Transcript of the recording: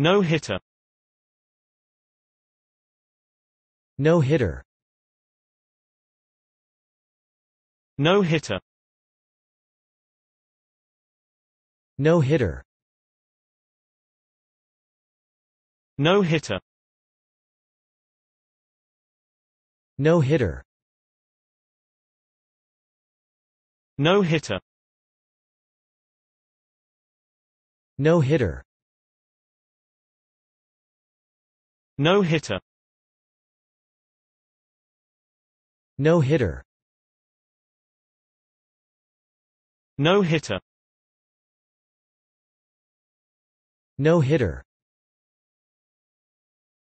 No hitter. No hitter. No hitter. No hitter. No-hitter No-hitter No-hitter No-hitter